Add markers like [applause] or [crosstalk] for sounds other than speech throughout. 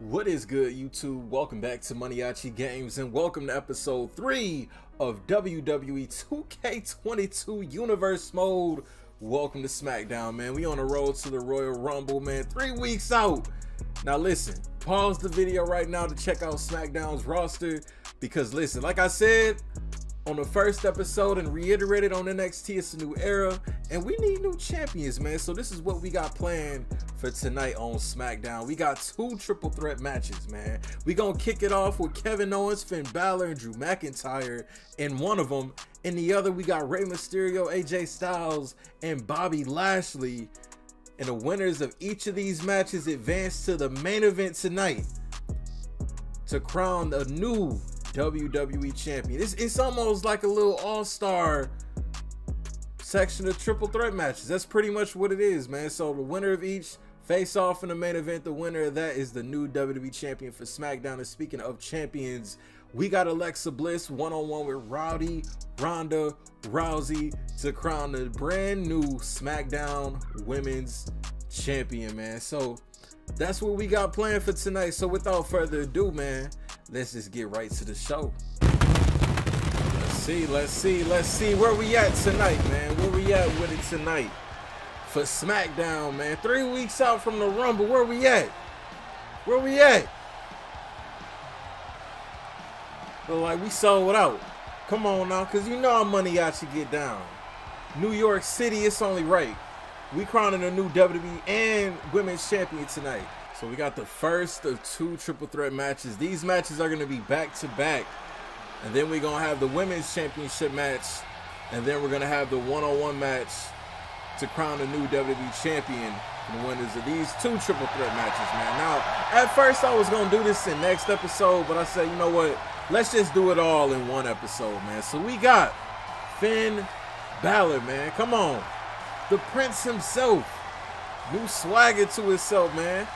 What is good, YouTube? Welcome back to Maniaci Games and welcome to episode 3 of WWE 2K22 Universe Mode. Welcome to SmackDown, man. We on the road to the Royal Rumble, man. Three weeks out. Now, listen, pause the video right now to check out SmackDown's roster because, listen, like I said, on the first episode and reiterated on NXT. It's a new era, and we need new champions, man. So this is what we got planned for tonight on SmackDown. We got two triple threat matches, man. We gonna kick it off with Kevin Owens, Finn Balor, and Drew McIntyre in one of them. In the other, we got Rey Mysterio, AJ Styles, and Bobby Lashley. And the winners of each of these matches advance to the main event tonight to crown a new WWE champion. It's, it's almost like a little all-star section of triple threat matches. That's pretty much what it is, man. So the winner of each face off in the main event. The winner of that is the new WWE champion for SmackDown. And speaking of champions, we got Alexa Bliss one-on-one with Rowdy Ronda Rousey to crown the brand new SmackDown Women's Champion, man. So that's what we got planned for tonight. So without further ado, man, let's just get right to the show. Let's see, let's see, let's see where we at tonight, man. Where we at with it tonight for SmackDown, man. Three weeks out from the Rumble, where we at? Where we at? But like we sold out. Come on now, cause you know our money out to get down. New York City, it's only right. We crowning a new WWE and Women's Champion tonight. So we got the first of two triple threat matches. These matches are going to be back to back. And then we're going to have the Women's Championship match. And then we're going to have the one-on-one match to crown a new WWE Champion for the winners of these two triple threat matches, man. Now, at first I was going to do this in next episode, but I said, you know what? Let's just do it all in one episode, man. So we got Finn Balor, man. Come on the prince himself. New swagger to himself, man.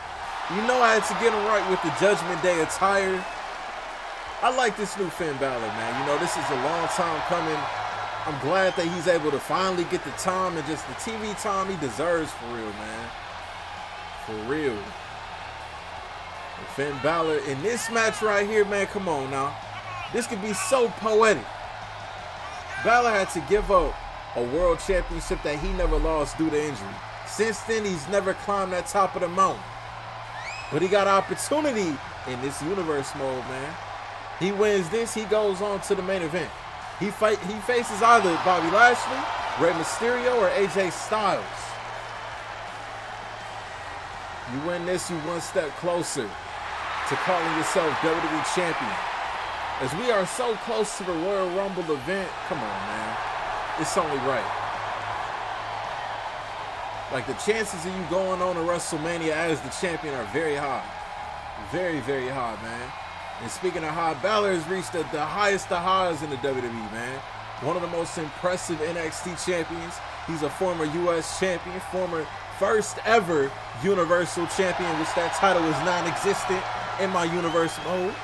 You know I had to get him right with the Judgment Day attire. I like this new Finn Balor, man. You know, this is a long time coming. I'm glad that he's able to finally get the time and just the TV time he deserves for real, man. For real. And Finn Balor in this match right here, man, come on now. This could be so poetic. Balor had to give up a world championship that he never lost due to injury. Since then, he's never climbed that top of the mountain. But he got opportunity in this universe mode, man. He wins this, he goes on to the main event. He fight he faces either Bobby Lashley, Rey Mysterio, or AJ Styles. You win this, you one step closer to calling yourself WWE Champion. As we are so close to the Royal Rumble event, come on, man it's only right. Like the chances of you going on to WrestleMania as the champion are very high. Very, very high, man. And speaking of high, Balor has reached the, the highest of highs in the WWE, man. One of the most impressive NXT champions. He's a former U.S. champion, former first ever Universal champion, which that title is non-existent in my universe mode.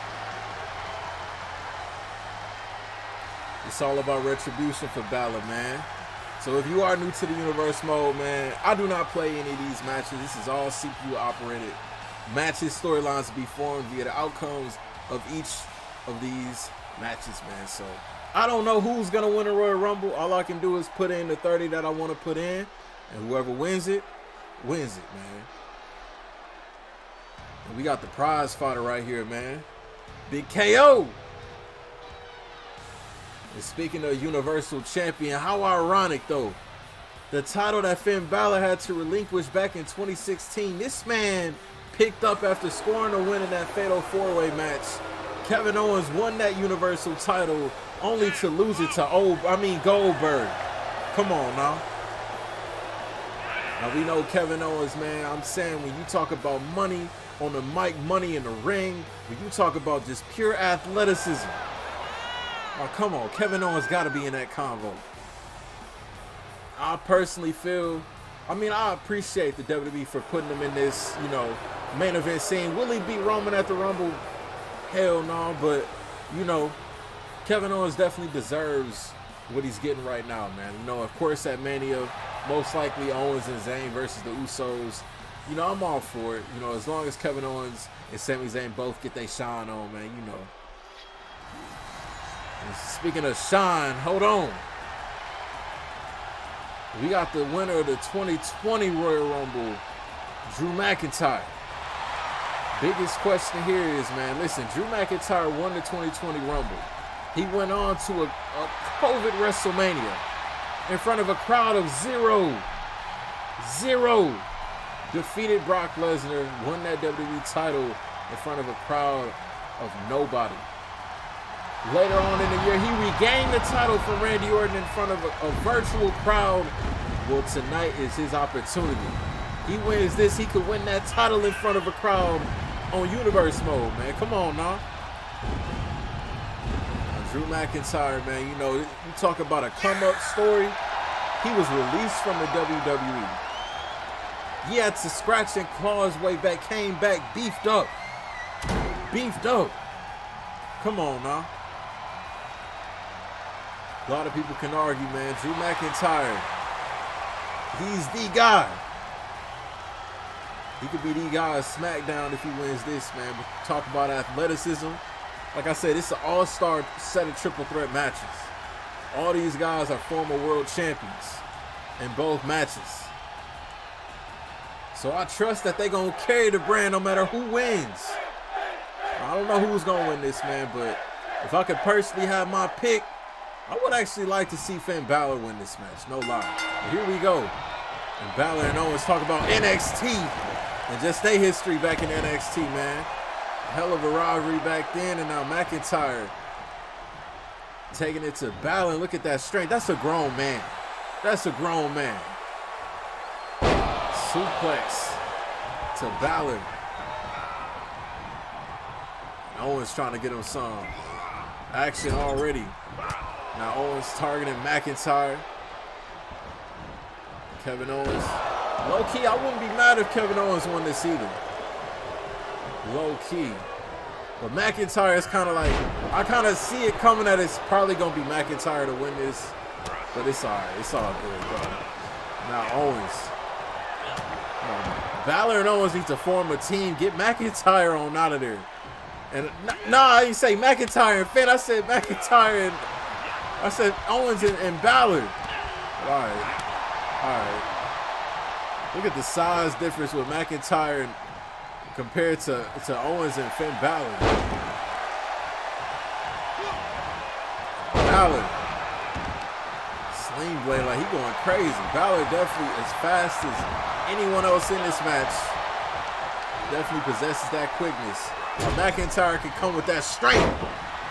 It's all about retribution for Balor, man. So if you are new to the universe mode, man, I do not play any of these matches. This is all CPU operated matches, storylines to be formed via the outcomes of each of these matches, man. So I don't know who's gonna win a Royal Rumble. All I can do is put in the 30 that I want to put in, and whoever wins it, wins it, man. And we got the prize fighter right here, man. Big KO. And speaking of Universal Champion, how ironic though. The title that Finn Balor had to relinquish back in 2016, this man picked up after scoring a win in that fatal four-way match. Kevin Owens won that Universal title only to lose it to old, I mean Goldberg. Come on now. Now we know Kevin Owens, man. I'm saying when you talk about money on the mic, money in the ring, when you talk about just pure athleticism, Oh, come on. Kevin Owens got to be in that convo. I personally feel, I mean, I appreciate the WWE for putting him in this, you know, main event scene. Will he beat Roman at the Rumble? Hell no, but, you know, Kevin Owens definitely deserves what he's getting right now, man. You know, of course, at Mania, most likely Owens and Zayn versus the Usos. you know, I'm all for it. You know, as long as Kevin Owens and Sami Zayn both get their shine on, man, you know. Speaking of shine, hold on. We got the winner of the 2020 Royal Rumble, Drew McIntyre. Biggest question here is, man, listen, Drew McIntyre won the 2020 Rumble. He went on to a, a COVID WrestleMania in front of a crowd of zero. Zero. Defeated Brock Lesnar, won that WWE title in front of a crowd of nobody. Later on in the year, he regained the title from Randy Orton in front of a, a virtual crowd. Well, tonight is his opportunity. He wins this, he could win that title in front of a crowd on universe mode, man. Come on now. Drew McIntyre, man, you know, you talk about a come up story. He was released from the WWE. He had to scratch and claw his way back, came back, beefed up. Beefed up. Come on now. A lot of people can argue, man. Drew McIntyre, he's the guy. He could be the guy of SmackDown if he wins this, man. But talk about athleticism. Like I said, it's an all-star set of triple threat matches. All these guys are former world champions in both matches. So I trust that they're going to carry the brand no matter who wins. I don't know who's going to win this, man, but if I could personally have my pick, I would actually like to see Finn Balor win this match. No lie. But here we go. And Balor and Owens talk about NXT and just their history back in NXT, man. Hell of a rivalry back then, and now McIntyre taking it to Balor. Look at that strength. That's a grown man. That's a grown man suplex to Balor. Owens trying to get him some action already. Now Owens targeting McIntyre. Kevin Owens. Low key, I wouldn't be mad if Kevin Owens won this either. Low key. But McIntyre is kind of like, I kind of see it coming that it's probably going to be McIntyre to win this. But it's all right. It's all good, bro. Now Owens um, Balor and Owens need to form a team. Get McIntyre on out of there. And nah, I didn't say McIntyre and Finn. I said McIntyre and I said Owens and, and Balor. All right, all right. Look at the size difference with McIntyre compared to to Owens and Finn Balor. Balor. Sling Blade, like he going crazy. Balor definitely as fast as anyone else in this match definitely possesses that quickness. McIntyre can come with that strength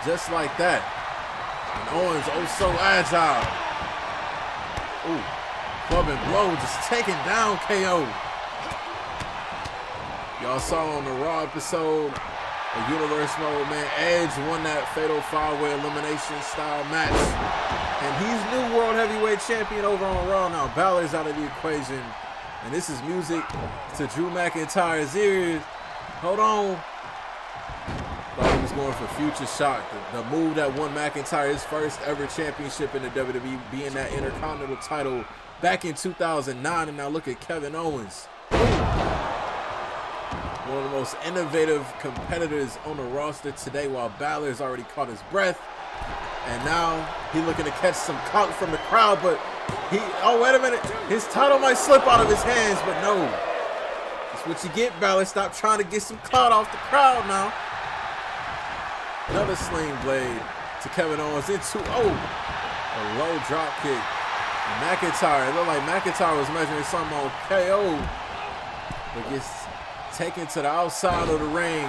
just like that. And Owens oh so agile. Ooh, club and blow just taking down KO. Y'all saw on the Raw episode of Universe Mode, man, Edge won that Fatal 5-Way Elimination style match. And he's new World Heavyweight Champion over on Raw now. Balor's out of the equation. And this is music to Drew McIntyre's ears. Hold on. Going for future shock. The, the move that won McIntyre his first ever championship in the WWE, being that Intercontinental title back in 2009. And now look at Kevin Owens. One of the most innovative competitors on the roster today while Balor's already caught his breath. And now he looking to catch some clout from the crowd, but he, oh, wait a minute. His title might slip out of his hands, but no. That's what you get, Balor. Stop trying to get some clout off the crowd now. Another sling blade to Kevin Owens into, oh, a low drop kick. McIntyre, it looked like McIntyre was measuring something on KO, but gets taken to the outside of the ring.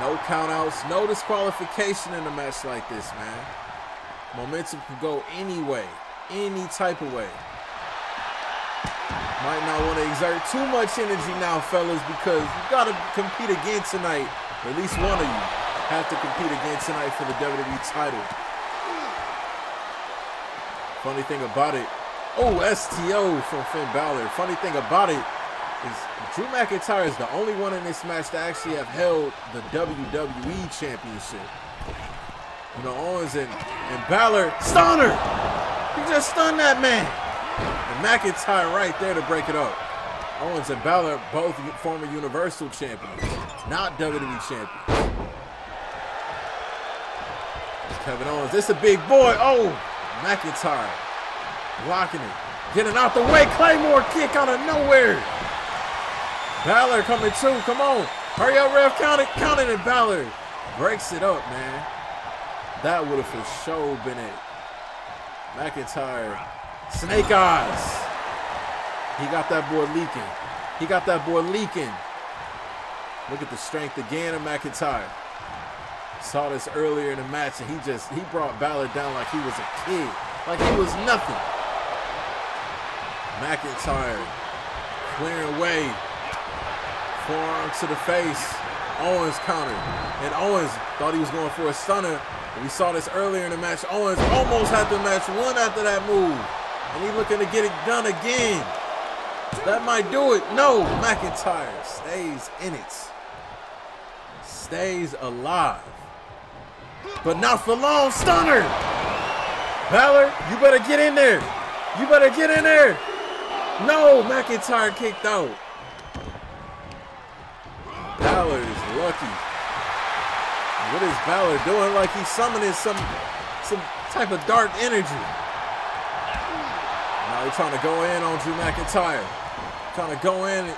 No countouts, no disqualification in a match like this, man. Momentum can go any way, any type of way. Might not want to exert too much energy now, fellas, because you got to compete again tonight. At least one of you have to compete again tonight for the WWE title. Funny thing about it, oh, STO from Finn Balor. Funny thing about it is Drew McIntyre is the only one in this match to actually have held the WWE Championship. You know, Owens and, and Balor, stunner! He just stunned that man. And McIntyre right there to break it up. Owens and Balor both former Universal champions, not WWE champions. Kevin Owens, this a big boy. Oh, McIntyre blocking it. Getting out the way. Claymore kick out of nowhere. Balor coming too. Come on. Hurry up, ref. Count it. Count it. And Balor breaks it up, man. That would have for sure been it. McIntyre. Snake eyes. He got that boy leaking. He got that boy leaking. Look at the strength again of McIntyre. Saw this earlier in the match, and he just he brought Balor down like he was a kid, like he was nothing. McIntyre clearing away, forearm to the face. Owens countered, and Owens thought he was going for a stunner. We saw this earlier in the match. Owens almost had the match won after that move, and he looking to get it done again. That might do it. No, McIntyre stays in it. Stays alive. But not for long. Stunner. Balor, you better get in there. You better get in there. No, McIntyre kicked out. Balor is lucky. What is Balor doing? Like he's summoning some some type of dark energy. Now he's trying to go in on Drew McIntyre. Trying to go in.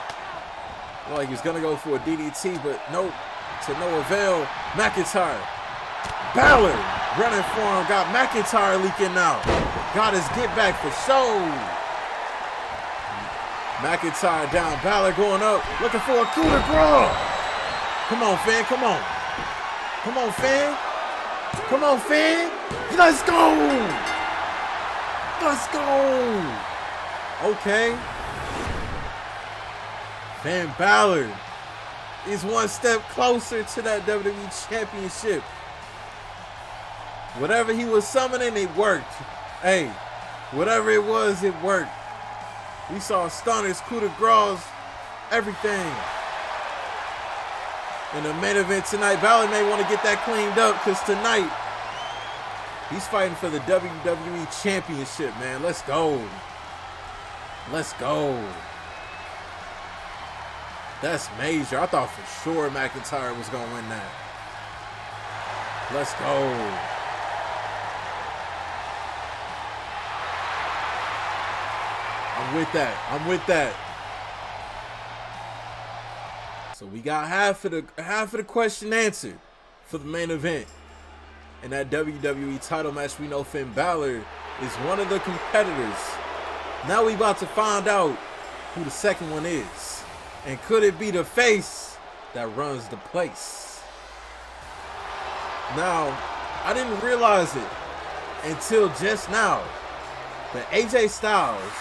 Like he's to go for a DDT, but nope. To no avail. McIntyre. Balor running for him. Got McIntyre leaking out. Got his get back for show. McIntyre down. Balor going up. Looking for a coup de grace. Come on, fan. Come on. Come on, fan. Come on, fan. Let's go. Let's go. Okay. Finn Balor is one step closer to that WWE Championship. Whatever he was summoning, it worked. Hey, whatever it was, it worked. We saw stunners, coup de grace, everything. In the main event tonight, Balor may want to get that cleaned up because tonight he's fighting for the WWE Championship, man. Let's go. Let's go. That's major. I thought for sure McIntyre was going to win that. Let's go. I'm with that. I'm with that. So we got half of the half of the question answered for the main event. In that WWE title match, we know Finn Balor is one of the competitors. Now we about to find out who the second one is. And could it be the face that runs the place? Now, I didn't realize it until just now But AJ Styles,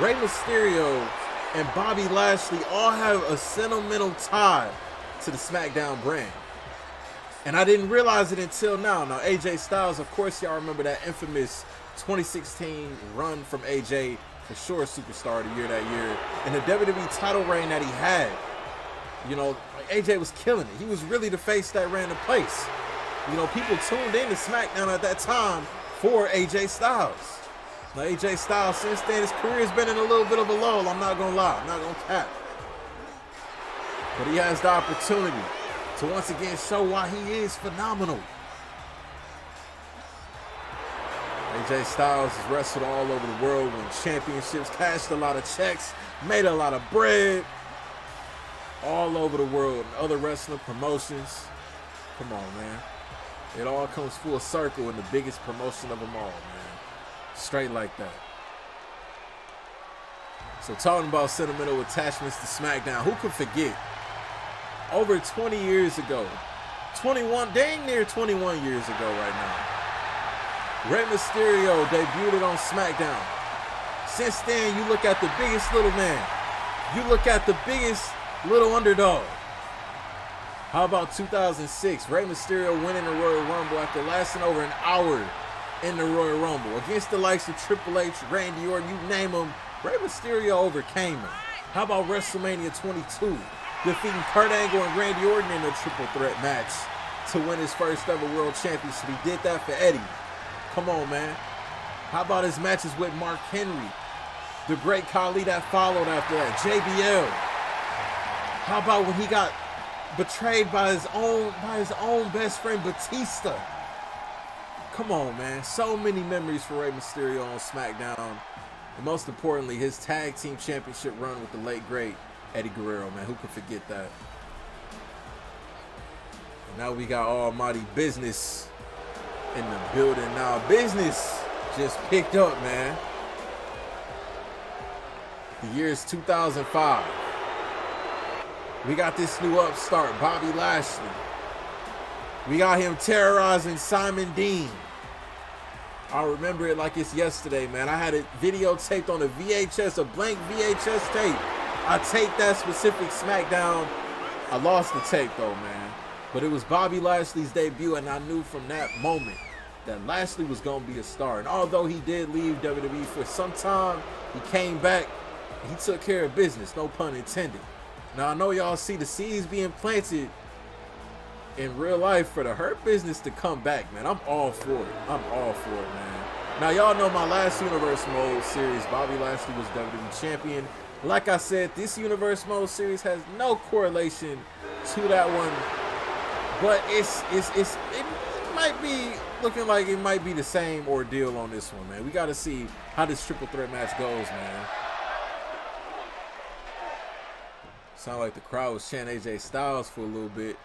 Rey Mysterio, and Bobby Lashley all have a sentimental tie to the SmackDown brand. And I didn't realize it until now. Now, AJ Styles, of course, y'all remember that infamous 2016 run from AJ for sure superstar of the year that year. And the WWE title reign that he had, you know, AJ was killing it. He was really the face that ran the place. You know, people tuned in to SmackDown at that time for AJ Styles. Now, AJ Styles, since then, his career has been in a little bit of a lull. I'm not going to lie. I'm not going to cap. But he has the opportunity to once again show why he is phenomenal. AJ Styles has wrestled all over the world, won championships, cashed a lot of checks, made a lot of bread all over the world, and other wrestling promotions. Come on, man. It all comes full circle in the biggest promotion of them all, man. Straight like that. So talking about sentimental attachments to SmackDown, who could forget? Over 20 years ago, 21, dang near 21 years ago right now, Rey Mysterio debuted on SmackDown. Since then, you look at the biggest little man. You look at the biggest little underdog. How about 2006? Rey Mysterio winning the Royal Rumble after lasting over an hour in the Royal Rumble. Against the likes of Triple H, Randy Orton, you name them, Rey Mysterio overcame him. How about WrestleMania 22? Defeating Kurt Angle and Randy Orton in a triple threat match to win his first ever world championship. He did that for Eddie. Come on, man. How about his matches with Mark Henry? the great Khali that followed after that, JBL. How about when he got betrayed by his own by his own best friend Batista? Come on, man. So many memories for Rey Mysterio on SmackDown. And most importantly, his tag team championship run with the late great Eddie Guerrero, man. Who could forget that? Now we got Almighty Business in the building now. Business just picked up, man. The year is 2005. We got this new upstart, Bobby Lashley. We got him terrorizing Simon Dean. I remember it like it's yesterday, man. I had it videotaped on a VHS, a blank VHS tape. I taped that specific SmackDown. I lost the tape though, man. But it was Bobby Lashley's debut, and I knew from that moment that Lashley was going to be a star. And although he did leave WWE for some time, he came back. He took care of business, no pun intended. Now, I know y'all see the seeds being planted in real life for the Hurt Business to come back, man. I'm all for it. I'm all for it, man. Now, y'all know my last Universe Mode series, Bobby Lashley was WWE Champion. Like I said, this Universe Mode series has no correlation to that one, but it's it's it's it might be looking like it might be the same ordeal on this one, man. We got to see how this triple threat match goes, man. Sound like the crowd was chanting AJ Styles for a little bit.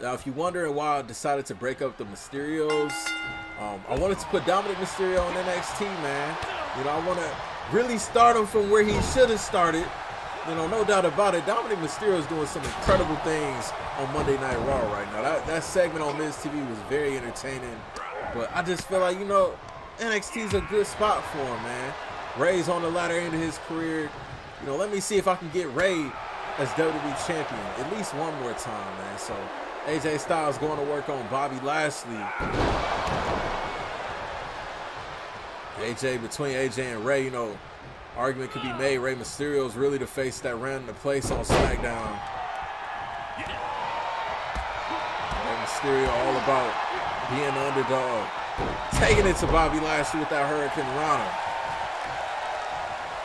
Now, if you're wondering why I decided to break up the Mysterios, um, I wanted to put Dominic Mysterio on NXT, man. You know, I want to really start him from where he should have started. You know, no doubt about it. Dominic Mysterio is doing some incredible things on Monday Night Raw right now. That, that segment on Miz TV was very entertaining. But I just feel like, you know, NXT is a good spot for him, man. Rey's on the latter end of his career. You know, let me see if I can get Rey as WWE champion at least one more time, man. So AJ Styles going to work on Bobby Lashley. AJ, between AJ and Rey, you know, argument could be made. Rey Mysterio is really the face that ran the place on SmackDown. Rey Mysterio all about being the underdog. Taking it to Bobby Lashley with that Hurricane Rana.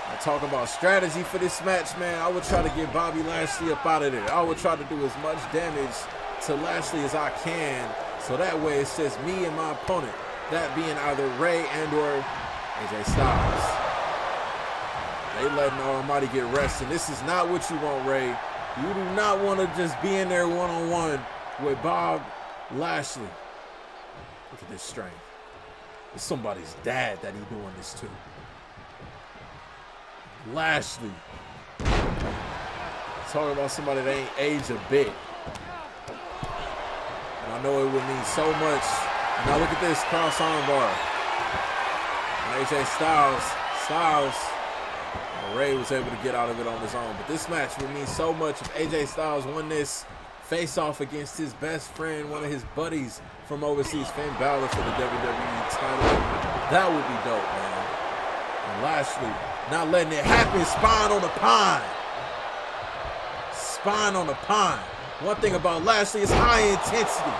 I talk about strategy for this match, man. I would try to get Bobby Lashley up out of there. I would try to do as much damage to Lashley as I can. So that way it's just me and my opponent. That being either Rey and or AJ Styles. They letting Almighty get rested. This is not what you want, Rey. You do not want to just be in there one-on-one -on -one with Bob Lashley. Look at this strength. It's somebody's dad that he doing this to. Lashley. Talking about somebody that ain't aged a bit. And I know it would mean so much. Now look at this cross armbar. AJ Styles, Styles, Rey was able to get out of it on his own. But this match would mean so much if AJ Styles won this face off against his best friend, one of his buddies from overseas, Finn Balor for the WWE title. That would be dope, man. And Lashley not letting it happen, spine on the pine. Spine on the pine. One thing about Lashley is high intensity.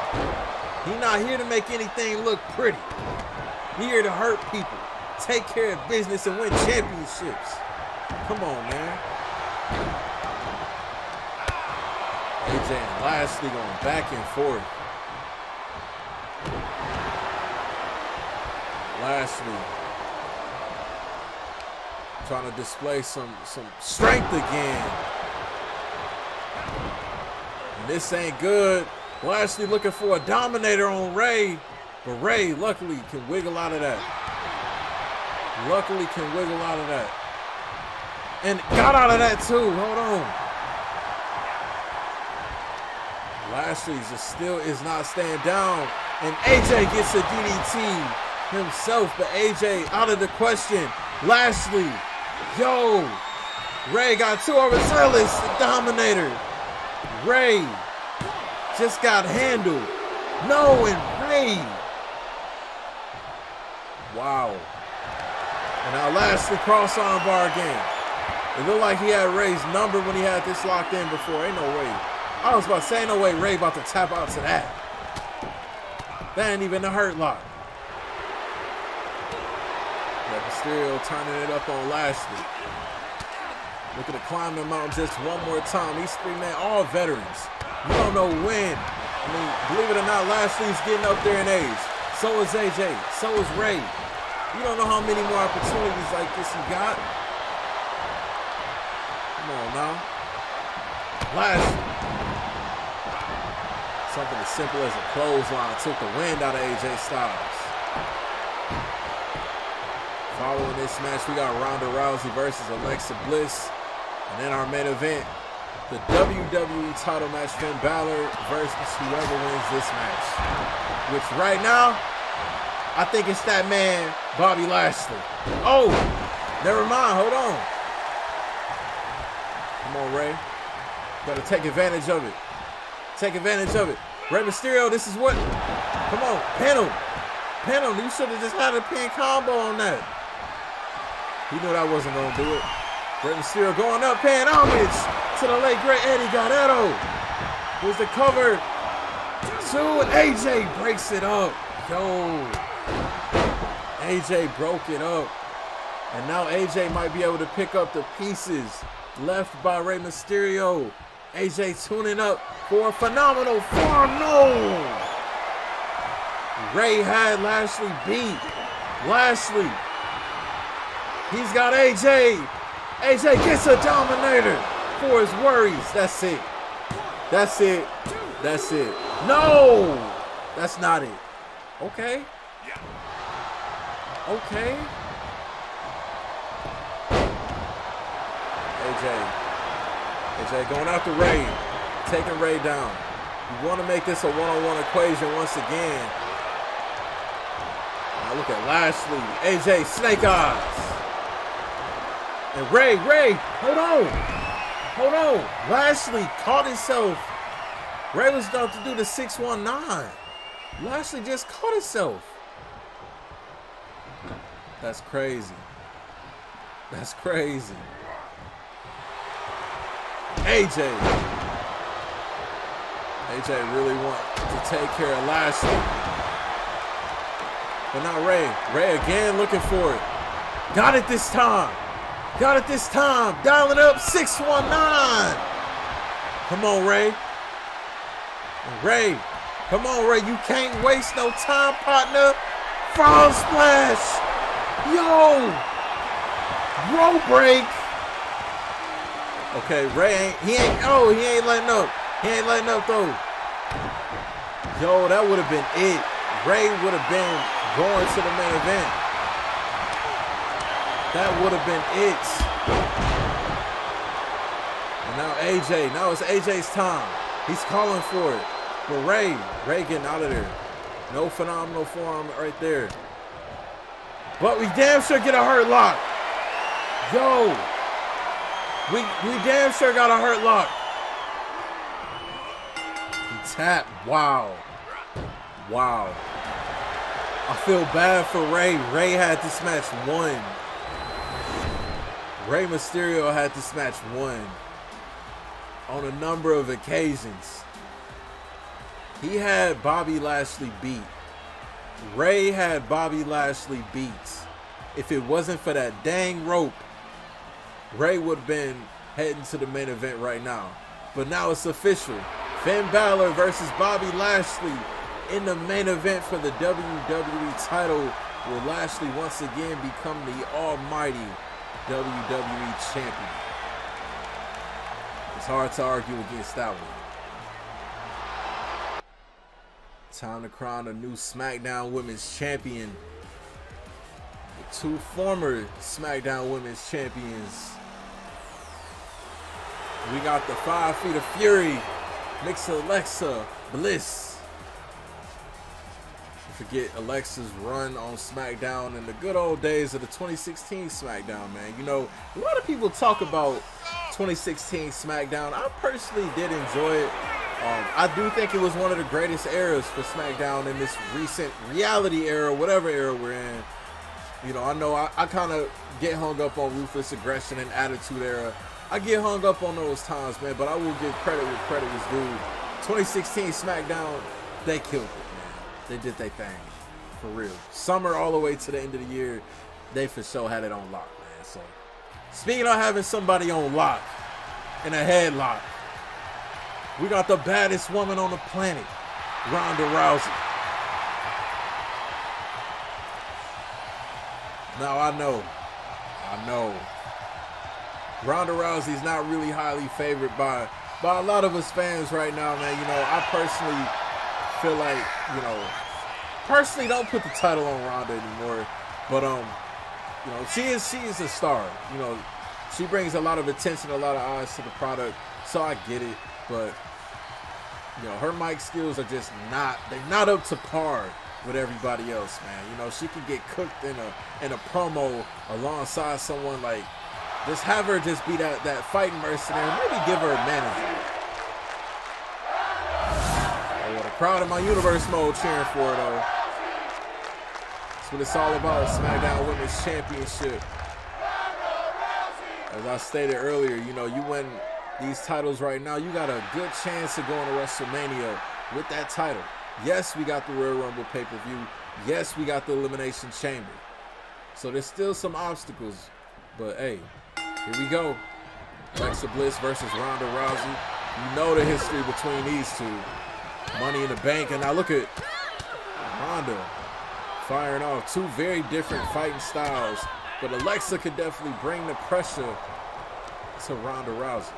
He's not here to make anything look pretty. He here to hurt people, take care of business, and win championships. Come on, man. AJ and Lashley going back and forth. Lashley trying to display some some strength again. And this ain't good. Lashley looking for a dominator on Rey. but Rey luckily can wiggle out of that. Luckily can wiggle out of that. And got out of that too. Hold on. Lashley just still is not staying down. And AJ gets a DDT himself, but AJ out of the question. Lashley, yo, Rey got two overzealous, Dominator. Rey just got handled. No, and Rey. Wow. And now Lashley cross armbar again. It looked like he had Rey's number when he had this locked in before. Ain't no way. I was about to say, no way Rey about to tap out to that. That ain't even a hurt lock. Rey Mysterio turning it up on Lashley. Looking to climb the mountain just one more time. These three men, all veterans. You don't know when. I mean, believe it or not, Lashley's getting up there in age. So is AJ. So is Rey. You don't know how many more opportunities like this you got. Come on now. Last. Something as simple as a clothesline took the wind out of AJ Styles. Following this match, we got Ronda Rousey versus Alexa Bliss. And then our main event, the WWE title match, Finn Balor versus whoever wins this match. Which right now, I think it's that man, Bobby Lashley. Oh, never mind, hold on. Come on, Rey. Gotta take advantage of it. Take advantage of it. Rey Mysterio, this is what. Come on, pin him. Pin him. You should have just had a pin combo on that. He knew that wasn't going to do it. Rey Mysterio going up, paying homage to the late great Eddie Guerrero. Here's the cover. Two, and AJ breaks it up. Yo. AJ broke it up. And now AJ might be able to pick up the pieces left by Rey Mysterio. AJ tuning up for a phenomenal forearm. No! Rey had Lashley beat. Lashley. He's got AJ. AJ gets a dominator for his worries. That's it. That's it. That's it. No! That's not it. Okay. Okay. AJ. AJ going after Rey, Taking Rey down. You want to make this a one-on-one -on -one equation once again. Now look at Lashley. AJ, Snake Eyes. And Rey, Rey, hold on. Hold on. Lashley caught himself. Rey was about to do the 619. Lashley just caught himself. That's crazy. That's crazy. AJ. AJ really want to take care of Lashley. But not Rey. Rey again looking for it. Got it this time. Got it this time. Dialing up 619. Come on, Rey. Ray. Come on, Rey. You can't waste no time, partner. Frog splash. Yo. Roll break. Okay, Rey ain't, he ain't, oh, he ain't letting up. He ain't letting up though. Yo, that would have been it. Rey would have been going to the main event. That would have been it. And now AJ, now it's AJ's time. He's calling for it. But Ray, Rey getting out of there. No phenomenal forearm right there. But we damn sure get a hurt lock. Yo, we, we damn sure got a hurt lock. He tapped. Wow. Wow. I feel bad for Rey. Rey had to smash one. Rey Mysterio had to smash one on a number of occasions. He had Bobby Lashley beat. Rey had Bobby Lashley beat. If it wasn't for that dang rope Rey would have been heading to the main event right now. But now it's official. Finn Balor versus Bobby Lashley in the main event for the WWE title. Will Lashley once again become the almighty WWE champion? It's hard to argue against that one. Time to crown a new SmackDown Women's Champion. The two former SmackDown Women's Champions we got the Five Feet of Fury, Mix Alexa Bliss. Forget Alexa's run on SmackDown in the good old days of the 2016 SmackDown, man. You know, a lot of people talk about 2016 SmackDown. I personally did enjoy it. Um, I do think it was one of the greatest eras for SmackDown in this recent reality era, whatever era we're in. You know, I know I, I kind of get hung up on ruthless aggression and attitude era. I get hung up on those times, man, but I will give credit where credit is due. 2016 SmackDown, they killed it, man. They did their thing. For real. Summer all the way to the end of the year. they for sure had it on lock, man. So speaking of having somebody on lock in a headlock, we got the baddest woman on the planet, Ronda Rousey. Now I know, I know, Ronda Rousey's not really highly favored by by a lot of us fans right now, man. You know, I personally feel like, you know, personally don't put the title on Ronda anymore, but um, you know, she is she is a star. You know, she brings a lot of attention, a lot of eyes to the product, so I get it, but you know, her mic skills are just not they're not up to par with everybody else, man. You know, she can get cooked in a in a promo alongside someone like just have her just beat that that fighting mercenary. Maybe give her a manager. Oh, a crowd in my universe mode cheering for her though. That's what it's all about. SmackDown Women's Championship. As I stated earlier, you know, you win these titles right now, you got a good chance of going to WrestleMania with that title. Yes, we got the Royal Rumble pay-per-view. Yes, we got the Elimination Chamber. So there's still some obstacles. But hey, here we go. Alexa Bliss versus Ronda Rousey. You know the history between these two. Money in the bank. And now look at Ronda firing off two very different fighting styles. But Alexa could definitely bring the pressure to Ronda Rousey.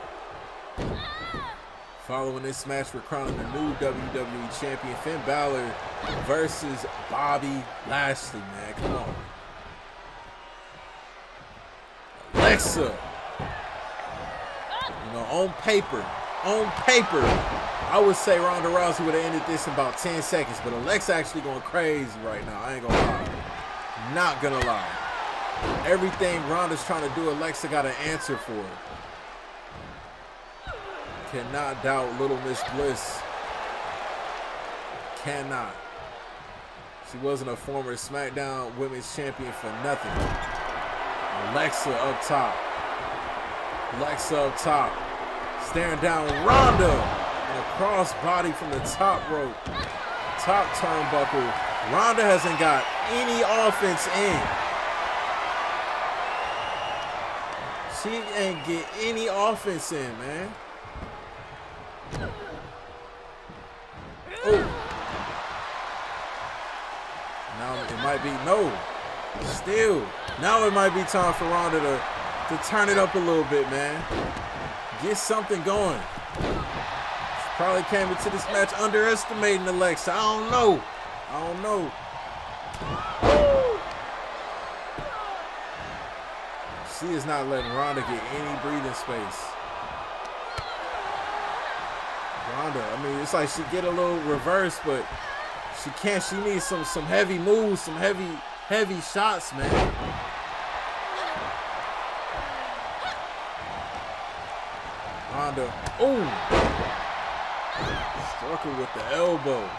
Following this match, we're crowning the new WWE Champion Finn Balor versus Bobby Lashley, man. Come on. You know, on paper, on paper, I would say Ronda Rousey would have ended this in about 10 seconds, but Alexa actually going crazy right now. I ain't gonna lie. Not gonna lie. Everything Ronda's trying to do, Alexa got an answer for it. Cannot doubt Little Miss Bliss. Cannot. She wasn't a former SmackDown Women's Champion for nothing. Alexa up top. Alexa up top. Staring down Ronda. And a cross body from the top rope. Top turnbuckle. Ronda hasn't got any offense in. She ain't get any offense in, man. Oh. Now it might be no. Still. Now it might be time for Ronda to, to turn it up a little bit, man. Get something going. She probably came into this match underestimating Alexa. I don't know. I don't know. She is not letting Ronda get any breathing space. Ronda, I mean, it's like she get a little reverse, but she can't. She needs some some heavy moves, some heavy heavy shots, man. Ronda, ooh, struck her with the elbow.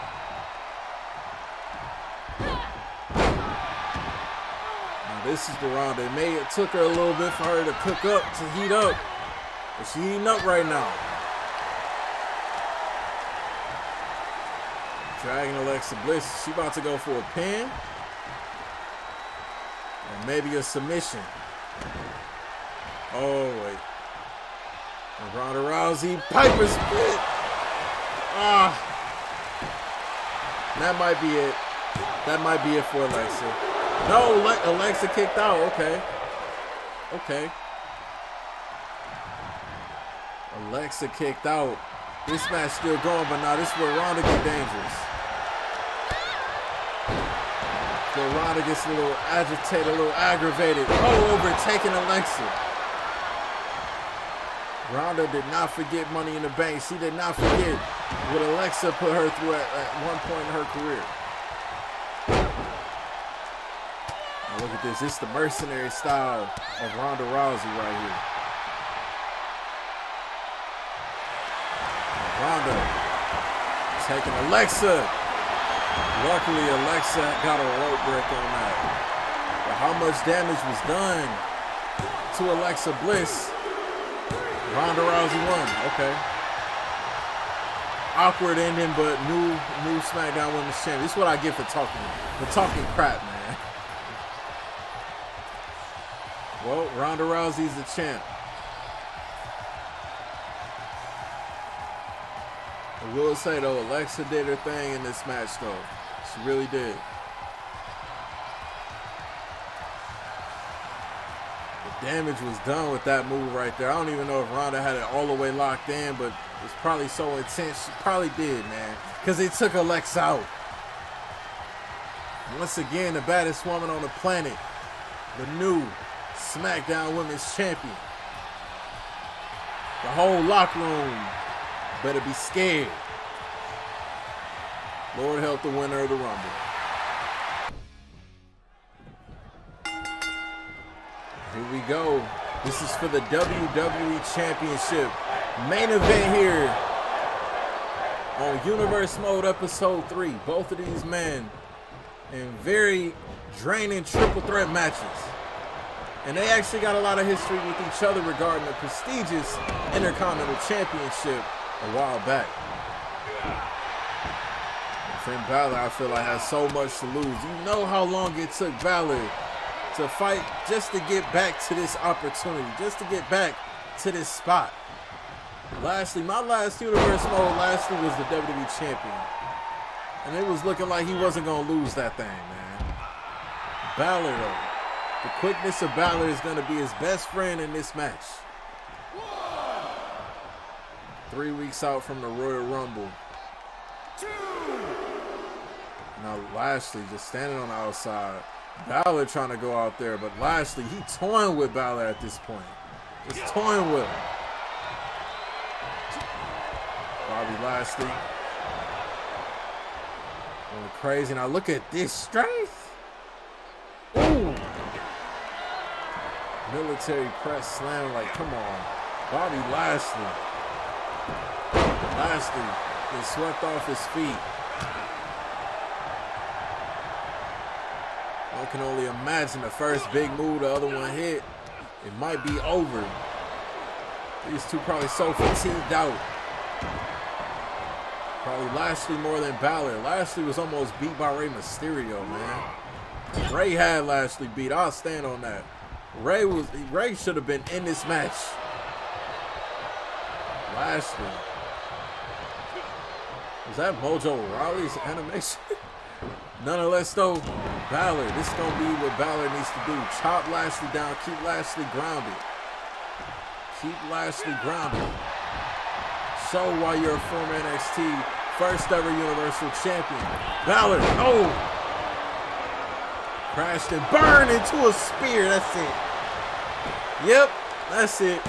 Now this is the Ronda. It may it took her a little bit for her to cook up, to heat up, but she heating up right now. Dragging Alexa Bliss. She about to go for a pin. Maybe a submission. Oh, wait. And Ronda Rousey, Piper's Pit. Ah. That might be it. That might be it for Alexa. No, Alexa kicked out. Okay. Okay. Alexa kicked out. This match still going, but now this is where Ronda get dangerous. Ronda gets a little agitated, a little aggravated. Oh, overtaking Alexa. Ronda did not forget Money in the Bank. She did not forget what Alexa put her through at, at one point in her career. Now look at this. It's the mercenary style of Ronda Rousey right here. Ronda taking Alexa Luckily, Alexa got a rope break on that. But how much damage was done to Alexa Bliss? Ronda Rousey won. Okay. Awkward ending, but new new SmackDown Women's Champion. This is what I get for talking for talking crap, man. Well, Ronda Rousey's the champ. I will say though, Alexa did her thing in this match though. She really did. The damage was done with that move right there. I don't even know if Ronda had it all the way locked in, but it's probably so intense. She probably did, man. Because it took Alexa out. Once again, the baddest woman on the planet. The new SmackDown Women's Champion. The whole locker room better be scared. Lord help the winner of the Rumble. Here we go. This is for the WWE Championship. Main event here on Universe Mode Episode 3. Both of these men in very draining triple threat matches. And they actually got a lot of history with each other regarding the prestigious Intercontinental Championship a while back. Finn Balor, I feel like, has so much to lose. You know how long it took Balor to fight just to get back to this opportunity, just to get back to this spot. Lastly, my last Universe mode Lashley was the WWE Champion. And it was looking like he wasn't going to lose that thing, man. Balor, though. The quickness of Balor is going to be his best friend in this match. Three weeks out from the Royal Rumble. Now Lashley just standing on the outside. Balor trying to go out there, but Lashley, he toying with Balor at this point. Just toying with him. Bobby Lashley. Going crazy. Now look at this strength. Ooh. Military press slam. Like, come on. Bobby Lashley. Lashley gets swept off his feet. I can only imagine the first big move the other one hit. It might be over. These two probably so fatigued out. Probably Lashley more than Balor. Lashley was almost beat by Rey Mysterio, man. Rey had Lashley beat. I'll stand on that. Rey was Rey should have been in this match. Lashley. Was that Mojo Rawley's [laughs] animation? Nonetheless, though, Balor, this is going to be what Balor needs to do. Chop Lashley down, keep Lashley grounded. Keep Lashley grounded. Show why you're a former NXT first ever Universal Champion. Balor, oh! Crashed and burned into a spear. That's it. Yep, that's it.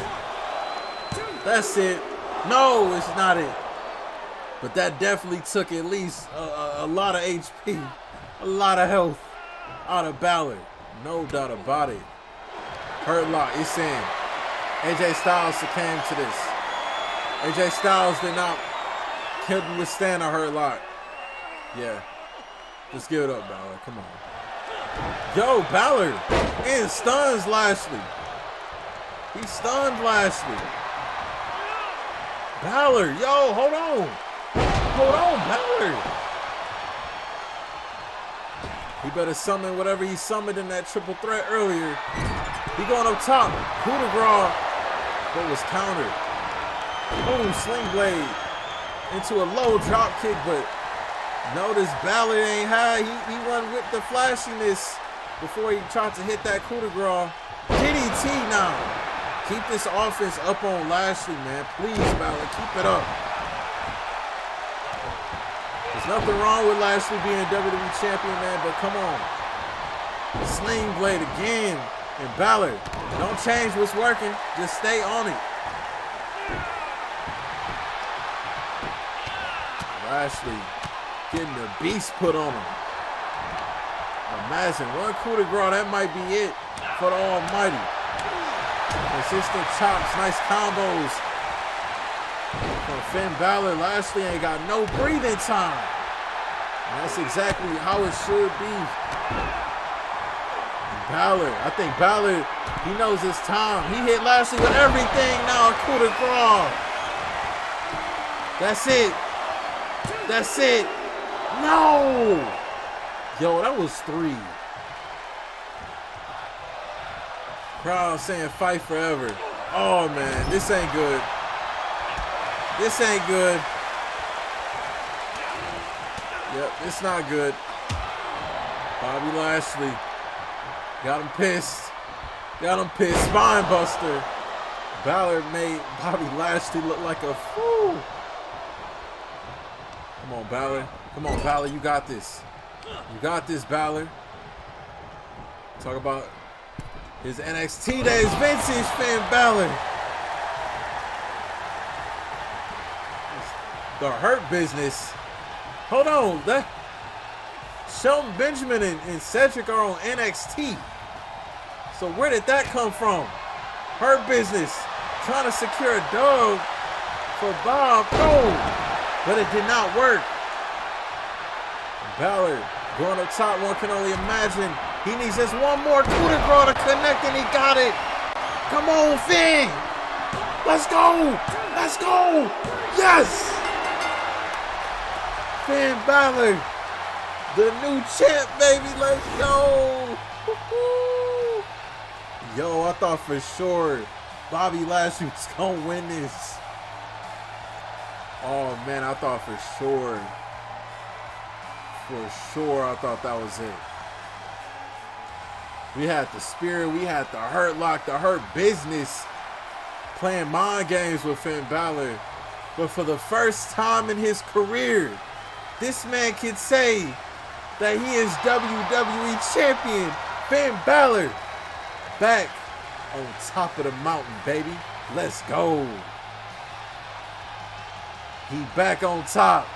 That's it. No, it's not it. But that definitely took at least a, a, a lot of HP, a lot of health out of Balor. No doubt about it. Hurt lock, it's in. AJ Styles succumbed to this. AJ Styles did not couldn't withstand a hurt lock. Yeah. Just give it up, Balor. Come on. Yo, Balor and stuns Lashley. He stunned Lashley. Balor, yo, hold on. Hold on, Balor. He better summon whatever he summoned in that triple threat earlier. He going up top. Coup de grace, but was countered. Boom, sling blade into a low drop kick, but notice Balor ain't high. He, he run with the flashiness before he tried to hit that coup de grace. DDT now. Keep this offense up on Lashley, man. Please, Balor, keep it up. Nothing wrong with Lashley being a WWE champion, man, but come on. Sling blade again. And Balor, don't change what's working. Just stay on it. Lashley getting the beast put on him. Imagine one coup de grace, that might be it for the Almighty. Consistent chops, nice combos. From Finn Balor, Lashley ain't got no breathing time. That's exactly how it should be. Balor, I think Balor, he knows his time. He hit Lashley with everything now, coup de grace. That's it. That's it. No. Yo, that was three. Crowd saying fight forever. Oh man, this ain't good. This ain't good. Yep, it's not good. Bobby Lashley got him pissed. Got him pissed. Spine buster. Balor made Bobby Lashley look like a fool. Come on, Balor. Come on, Balor. You got this. You got this, Balor. Talk about his NXT days. Vintage Finn Balor. The Hurt Business. Hold on. That Shelton Benjamin and, and Cedric are on NXT. So where did that come from? Hurt Business trying to secure a dub for Bob. No, but it did not work. Balor going up top. One can only imagine. He needs just one more coup de grace to connect, and he got it. Come on, Finn. Let's go. Let's go. Yes. Finn Balor, the new champ, baby. Let's go. Yo, I thought for sure Bobby Lashley was gonna win this. Oh man, I thought for sure. For sure, I thought that was it. We had the spirit, we had the hurt lock, the hurt business, playing mind games with Finn Balor. But for the first time in his career, this man can say that he is WWE Champion Finn Balor back on top of the mountain, baby. Let's go. He back on top.